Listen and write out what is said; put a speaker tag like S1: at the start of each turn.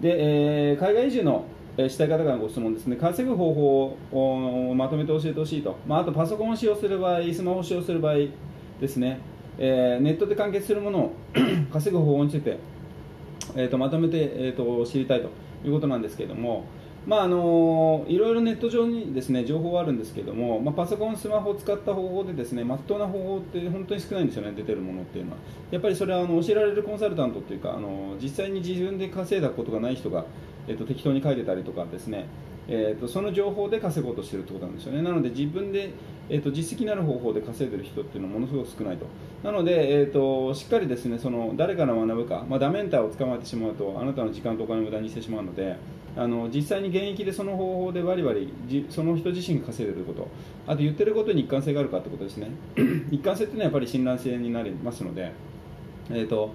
S1: で、えー海外移住のえーしたい方からのご質問ですね、稼ぐ方法をまとめて教えてほしいと、まあ、あとパソコンを使用する場合、スマホを使用する場合ですね、えーネットで完結するものを 稼ぐ方法について、えー、とまとめて、えー、と知りたいということなんですけれども、まああのいろいろネット上にですね情報はあるんですけれども、まあ、パソコン、スマホを使った方法でですねまっとうな方法って本当に少ないんですよね、出てるものっていうのは。やっぱりそれはあの教えられるコンサルタントっていうか、あの実際に自分で稼いだことがない人が、えー、と適当に書いてたりとかですね、えー、とその情報で稼ごうとしてるってことなんですよね。なので自分で、えー、と実績のある方法で稼いでる人っていうのはものすごく少ないと。なので、えー、としっかりですねその誰から学ぶか、まあ、ダメンターを捕まえてしまうとあなたの時間とお金を無駄にしてしまうのであの実際に現役でその方法でバリバリその人自身が稼いでること。あと言ってることに一貫性があるかってことですね。一貫性っていうのはやっぱり信頼性になりますので、えーと